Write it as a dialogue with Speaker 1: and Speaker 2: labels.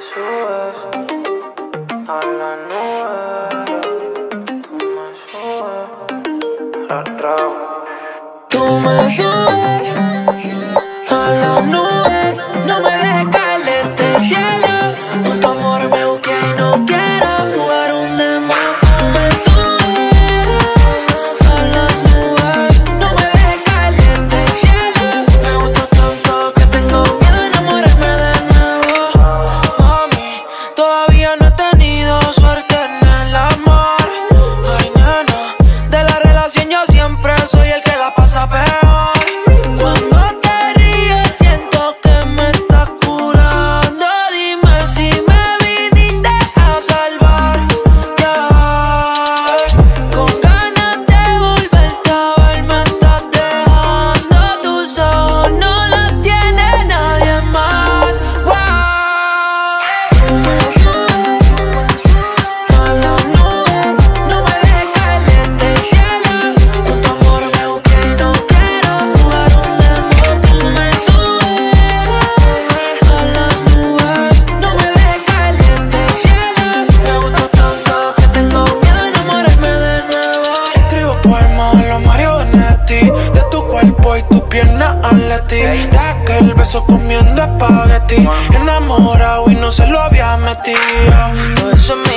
Speaker 1: subes a la nube. Tú me subes. Ra, ra.
Speaker 2: Tú me subes a la nube. No me dejes caer de este cielo.
Speaker 3: queso comiendo espagueti. Enamorado y no se lo había metido.
Speaker 2: Todo eso me